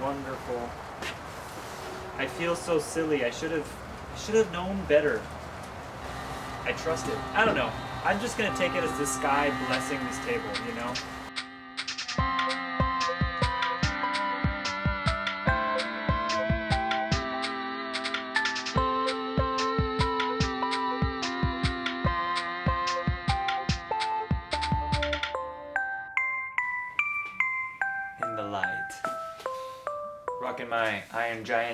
Wonderful. I feel so silly. I should have I should have known better. I trust it. I don't know. I'm just gonna take it as the sky blessing this table, you know?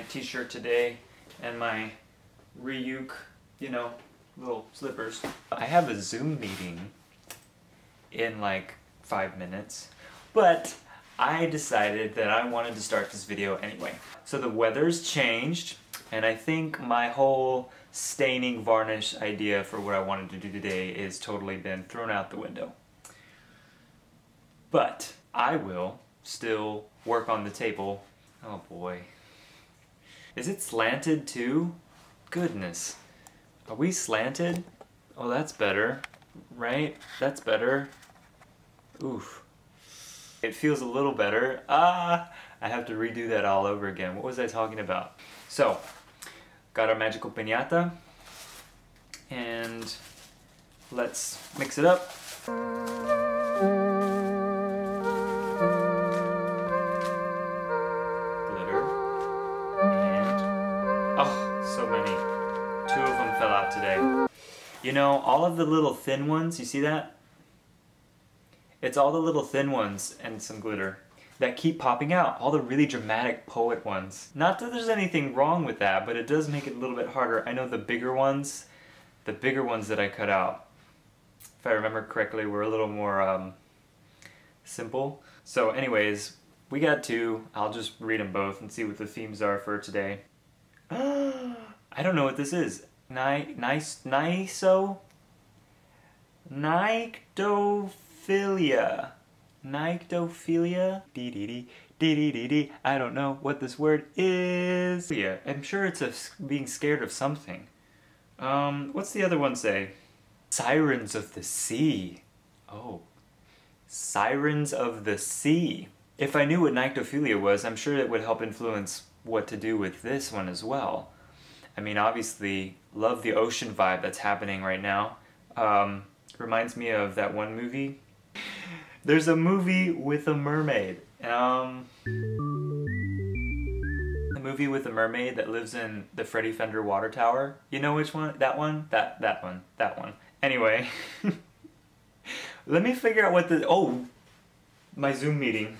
T-shirt today and my Ryuk, you know, little slippers. I have a Zoom meeting in like five minutes, but I decided that I wanted to start this video anyway. So the weather's changed, and I think my whole staining varnish idea for what I wanted to do today is totally been thrown out the window. But I will still work on the table. Oh boy. Is it slanted too? Goodness. Are we slanted? Oh, that's better. Right? That's better. Oof. It feels a little better. Ah, I have to redo that all over again. What was I talking about? So, got our magical piñata. And let's mix it up. You know, all of the little thin ones, you see that? It's all the little thin ones and some glitter that keep popping out. All the really dramatic poet ones. Not that there's anything wrong with that, but it does make it a little bit harder. I know the bigger ones, the bigger ones that I cut out, if I remember correctly, were a little more um, simple. So anyways, we got two. I'll just read them both and see what the themes are for today. I don't know what this is. Ni nice, niso? Nyctophilia. Nyctophilia? Dee dee dee. I don't know what this word is. Yeah, I'm sure it's a being scared of something. Um, what's the other one say? Sirens of the sea. Oh. Sirens of the sea. If I knew what nyctophilia was, I'm sure it would help influence what to do with this one as well. I mean, obviously, love the ocean vibe that's happening right now. Um, reminds me of that one movie. There's a movie with a mermaid. Um, a movie with a mermaid that lives in the Freddy Fender water tower. You know which one? That one? That that one. That one. Anyway, let me figure out what the oh, my Zoom meeting.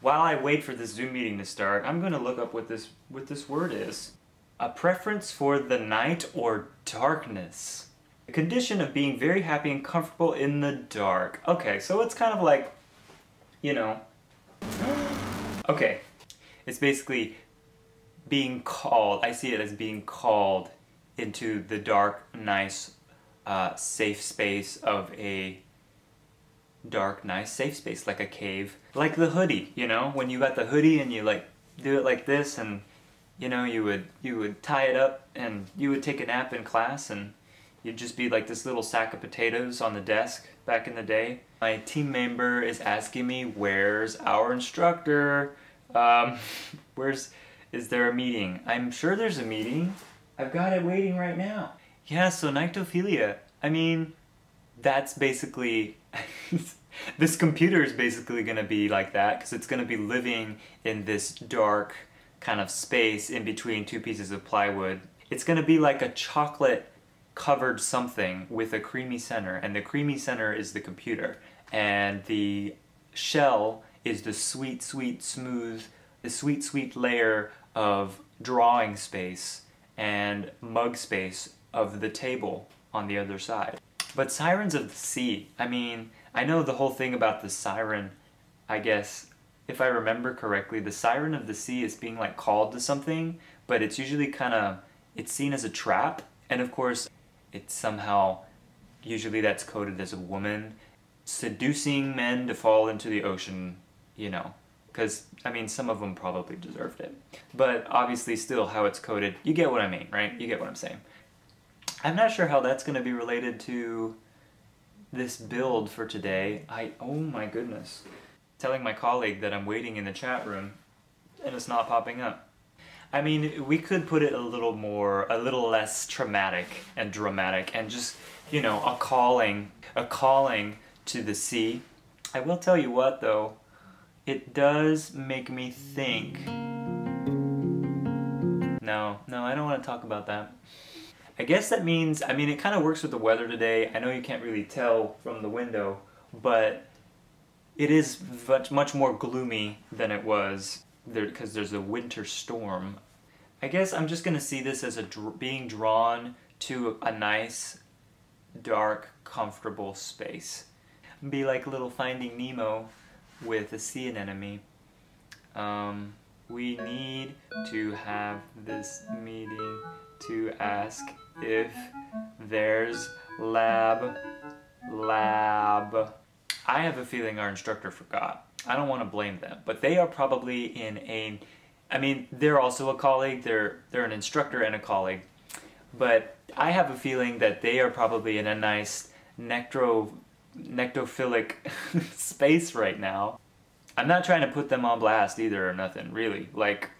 While I wait for this Zoom meeting to start, I'm going to look up what this what this word is. A preference for the night or darkness. A condition of being very happy and comfortable in the dark. Okay, so it's kind of like, you know. okay, it's basically being called, I see it as being called into the dark, nice, uh, safe space of a dark, nice, safe space, like a cave. Like the hoodie, you know? When you got the hoodie and you like do it like this and you know, you would you would tie it up and you would take a nap in class and you'd just be like this little sack of potatoes on the desk back in the day. My team member is asking me, where's our instructor? Um, where's, is there a meeting? I'm sure there's a meeting. I've got it waiting right now. Yeah, so nyctophilia. I mean, that's basically, this computer is basically gonna be like that because it's gonna be living in this dark kind of space in between two pieces of plywood. It's gonna be like a chocolate covered something with a creamy center and the creamy center is the computer and the shell is the sweet sweet smooth the sweet sweet layer of drawing space and mug space of the table on the other side. But Sirens of the Sea, I mean, I know the whole thing about the siren, I guess, if I remember correctly, the Siren of the Sea is being like called to something, but it's usually kind of, it's seen as a trap, and of course, it's somehow, usually that's coded as a woman, seducing men to fall into the ocean, you know, because, I mean, some of them probably deserved it. But obviously still how it's coded, you get what I mean, right? You get what I'm saying. I'm not sure how that's going to be related to this build for today. I, oh my goodness. Telling my colleague that I'm waiting in the chat room, and it's not popping up. I mean, we could put it a little more, a little less traumatic and dramatic and just, you know, a calling, a calling to the sea. I will tell you what though, it does make me think. No, no, I don't want to talk about that. I guess that means, I mean, it kind of works with the weather today. I know you can't really tell from the window, but it is much, much more gloomy than it was there because there's a winter storm. I guess I'm just gonna see this as a dr being drawn to a nice, dark, comfortable space. Be like little Finding Nemo with a sea anemone. Um, we need to have this meeting to ask if there's lab, lab. I have a feeling our instructor forgot. I don't want to blame them, but they are probably in a, I mean, they're also a colleague, they're, they're an instructor and a colleague, but I have a feeling that they are probably in a nice nectro, nectophilic space right now. I'm not trying to put them on blast either or nothing, really. Like,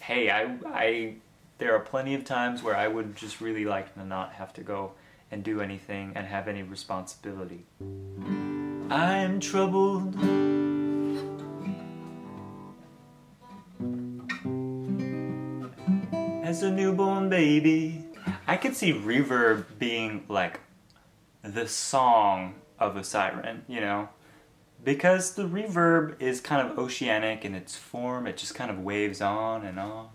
hey, I, I, there are plenty of times where I would just really like to not have to go and do anything and have any responsibility. I'm troubled. As a newborn baby. I could see reverb being like the song of a siren, you know? because the reverb is kind of oceanic in its form, it just kind of waves on and on.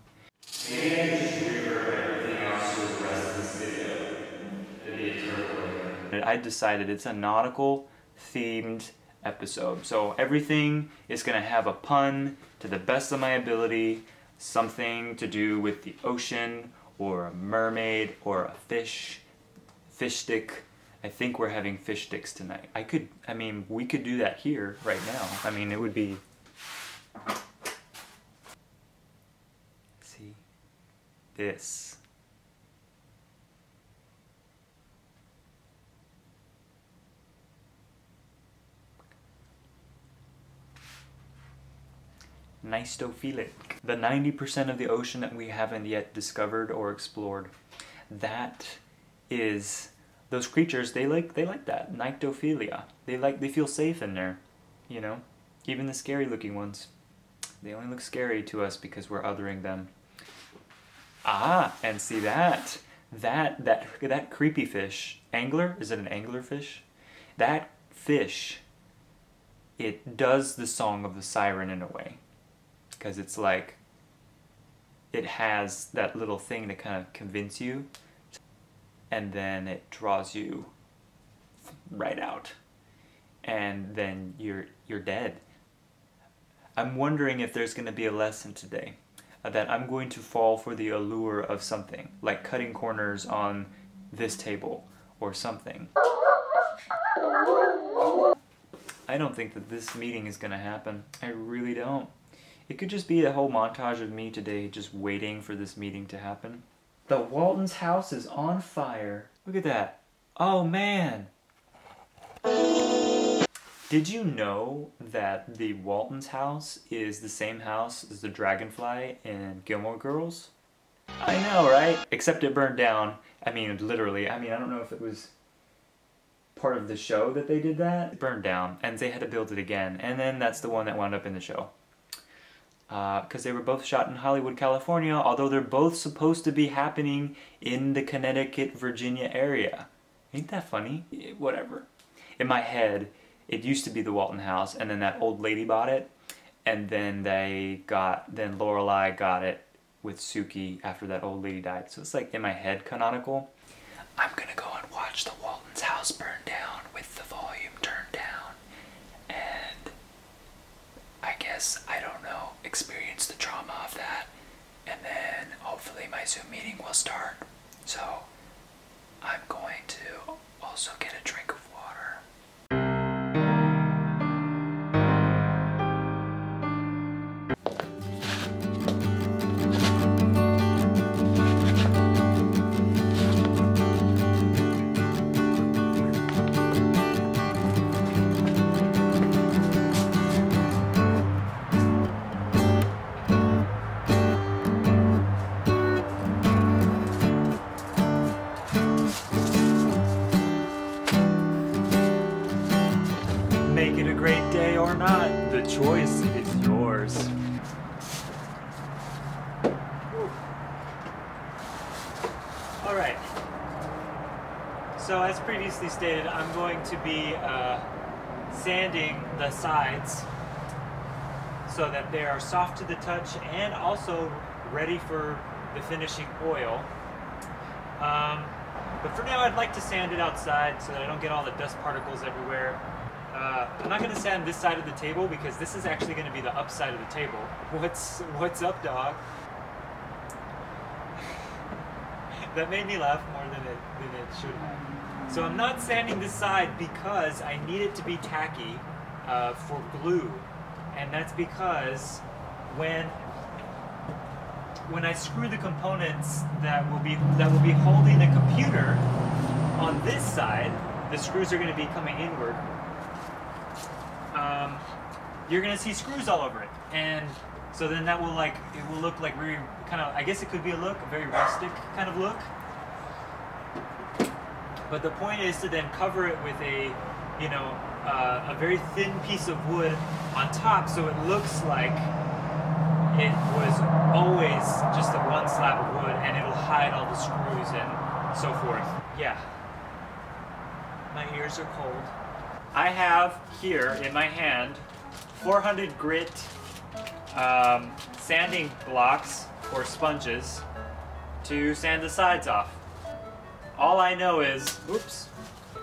I decided it's a nautical themed episode. So everything is going to have a pun to the best of my ability, something to do with the ocean or a mermaid or a fish, fish stick, I think we're having fish sticks tonight. I could, I mean, we could do that here right now. I mean, it would be. See? This. Nistophilic. The 90% of the ocean that we haven't yet discovered or explored. That is those creatures they like they like that nyctophilia they like they feel safe in there you know? Even the scary looking ones. They only look scary to us because we're othering them. Ah and see that that that that creepy fish. Angler? Is it an angler fish? That fish it does the song of the siren in a way because it's like it has that little thing to kind of convince you and then it draws you right out. And then you're you're dead. I'm wondering if there's going to be a lesson today uh, that i'm going to fall for the allure of something like cutting corners on this table or something. I don't think that this meeting is going to happen. I really don't it could just be a whole montage of me today just waiting for this meeting to happen the Walton's house is on fire. Look at that. Oh man. Did you know that the Walton's house is the same house as the Dragonfly in Gilmore Girls? I know, right? Except it burned down. I mean, literally. I mean, I don't know if it was part of the show that they did that. It burned down, and they had to build it again. And then that's the one that wound up in the show because uh, they were both shot in Hollywood, California, although they're both supposed to be happening in the Connecticut, Virginia area. Ain't that funny? Whatever. In my head, it used to be the Walton House, and then that old lady bought it, and then they got, then Lorelai got it with Sookie after that old lady died. So it's like in my head canonical. I'm gonna go and watch the Walton's house burn down with the volume turned down, and I guess I don't know experience the trauma of that, and then hopefully my Zoom meeting will start. So Alright. So as previously stated, I'm going to be uh, sanding the sides so that they are soft to the touch and also ready for the finishing oil. Um, but for now, I'd like to sand it outside so that I don't get all the dust particles everywhere. Uh, I'm not going to sand this side of the table because this is actually going to be the upside of the table. What's what's up, dog? That made me laugh more than it than it should have. So I'm not sanding this side because I need it to be tacky uh, for glue, and that's because when when I screw the components that will be that will be holding the computer on this side, the screws are going to be coming inward. Um, you're going to see screws all over it, and so then that will like it will look like very kind of I guess it could be a look, a very rustic kind of look. But the point is to then cover it with a, you know, uh, a very thin piece of wood on top, so it looks like it was always just a one slab of wood and it'll hide all the screws and so forth. Yeah. My ears are cold. I have here in my hand 400 grit um, sanding blocks or sponges to sand the sides off. All I know is, oops,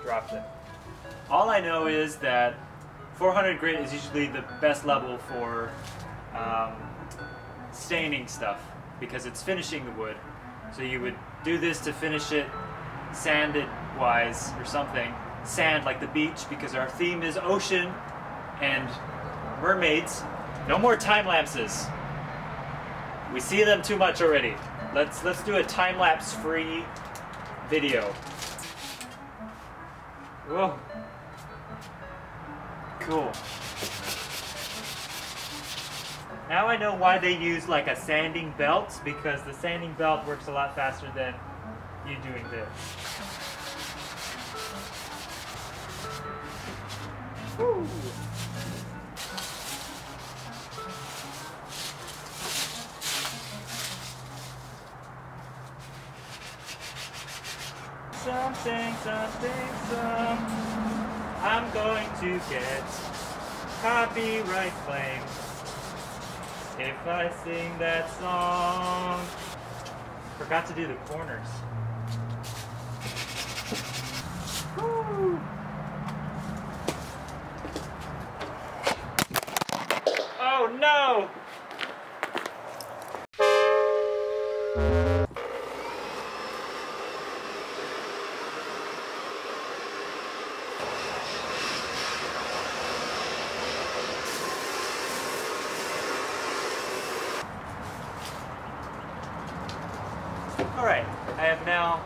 dropped it. All I know is that 400 grit is usually the best level for um, staining stuff because it's finishing the wood. So you would do this to finish it sanded wise or something. Sand like the beach because our theme is ocean and mermaids. No more time lapses. We see them too much already. Let's let's do a time lapse free video. Whoa. Cool. Now I know why they use like a sanding belt, because the sanding belt works a lot faster than you doing this. Woo. Something, something, some. I'm going to get copyright claims if I sing that song. Forgot to do the corners. Woo. Oh no! Alright, I have now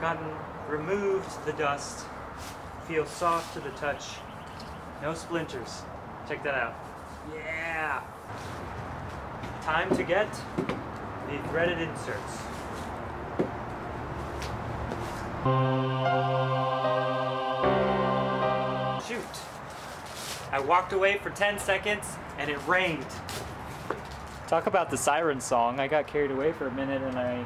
gotten removed the dust. Feels soft to the touch. No splinters. Check that out. Yeah! Time to get the threaded inserts. Shoot! I walked away for 10 seconds and it rained. Talk about the siren song. I got carried away for a minute and I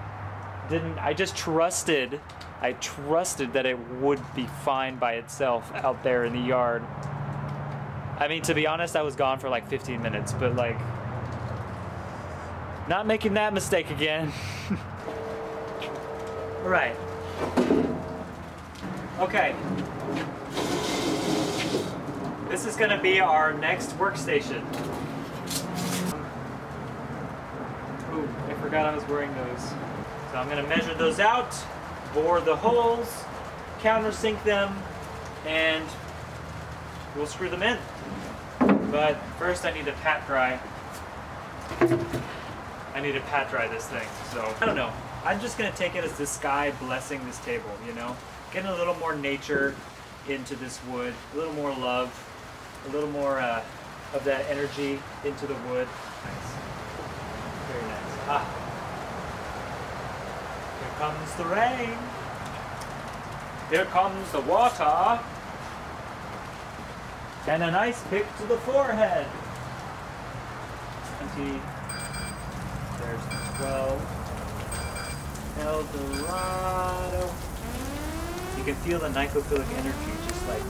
didn't I just trusted I trusted that it would be fine by itself out there in the yard. I mean to be honest I was gone for like 15 minutes but like not making that mistake again. All right. Okay. This is gonna be our next workstation. Ooh, I forgot I was wearing those. So I'm gonna measure those out, bore the holes, countersink them, and we'll screw them in. But first I need to pat dry. I need to pat dry this thing. So I don't know. I'm just gonna take it as the sky blessing this table, you know? Getting a little more nature into this wood, a little more love, a little more uh, of that energy into the wood. Nice. Very nice. Ah. Comes the rain. Here comes the water. And a nice pick to the forehead. 20. There's 12. El Dorado. You can feel the nicophilic energy just like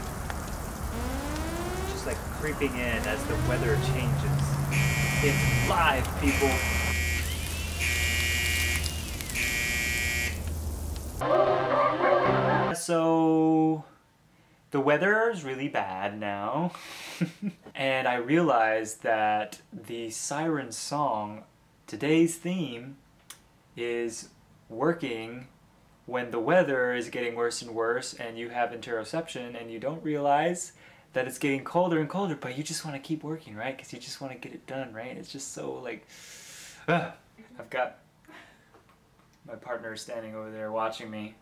just like creeping in as the weather changes. It's live, people. So the weather is really bad now. and I realized that the siren song, today's theme, is working when the weather is getting worse and worse and you have interoception and you don't realize that it's getting colder and colder, but you just want to keep working, right? Because you just want to get it done, right? It's just so like, uh, I've got my partner standing over there watching me.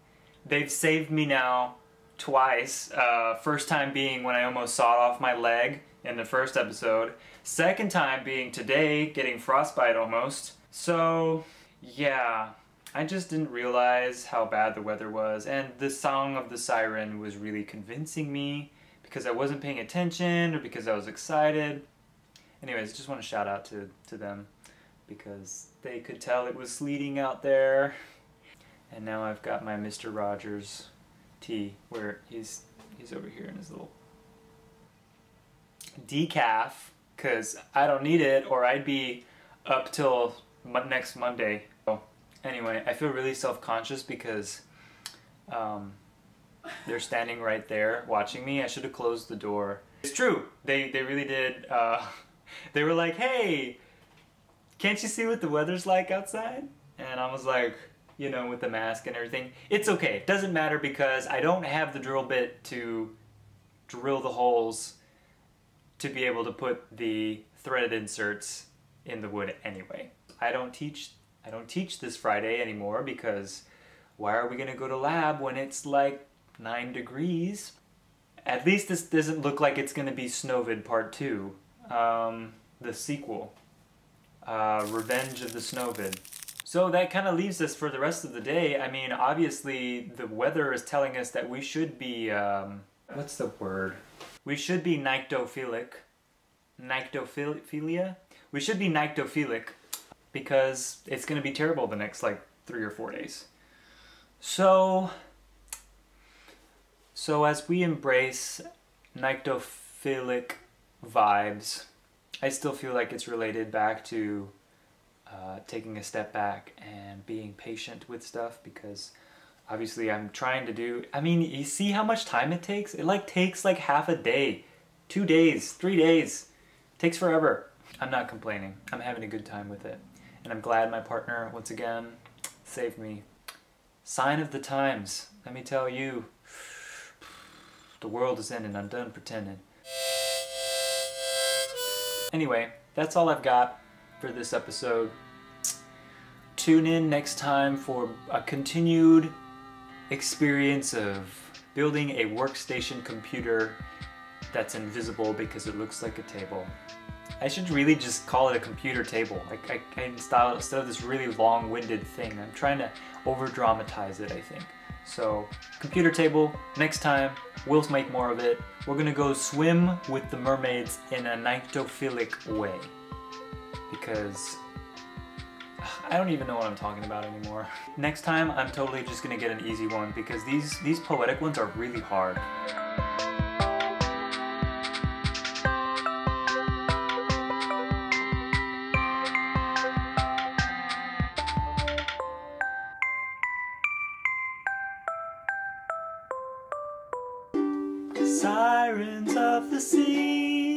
They've saved me now twice. Uh, first time being when I almost sawed off my leg in the first episode. Second time being today, getting frostbite almost. So, yeah, I just didn't realize how bad the weather was, and the song of the siren was really convincing me because I wasn't paying attention or because I was excited. Anyways, just want to shout out to, to them because they could tell it was sleeting out there. And now I've got my Mr. Rogers tea where he's he's over here in his little decaf because I don't need it or I'd be up till next Monday. So anyway, I feel really self-conscious because um, they're standing right there watching me. I should have closed the door. It's true. They, they really did. Uh, they were like, hey, can't you see what the weather's like outside? And I was like, you know, with the mask and everything. It's okay. It doesn't matter because I don't have the drill bit to drill the holes to be able to put the threaded inserts in the wood anyway. I don't teach I don't teach this Friday anymore because why are we going to go to lab when it's like 9 degrees? At least this doesn't look like it's going to be Snowvid Part 2, um, the sequel, uh, Revenge of the Snowvid. So that kind of leaves us for the rest of the day. I mean, obviously the weather is telling us that we should be, um, what's the word? We should be nyctophilic. Nyctophilia? We should be nyctophilic because it's going to be terrible the next like three or four days. So, so as we embrace nyctophilic vibes, I still feel like it's related back to uh, taking a step back and being patient with stuff because obviously I'm trying to do, I mean, you see how much time it takes? It like takes like half a day, two days, three days. It takes forever. I'm not complaining. I'm having a good time with it. And I'm glad my partner, once again, saved me. Sign of the times. Let me tell you, the world is ending. I'm done pretending. Anyway, that's all I've got for this episode. Tune in next time for a continued experience of building a workstation computer that's invisible because it looks like a table. I should really just call it a computer table. I, I style instead of this really long-winded thing. I'm trying to over-dramatize it, I think. So, computer table, next time, we'll make more of it. We're gonna go swim with the mermaids in a nyctophilic way. Because I don't even know what I'm talking about anymore. Next time, I'm totally just gonna get an easy one because these, these poetic ones are really hard. Sirens of the sea,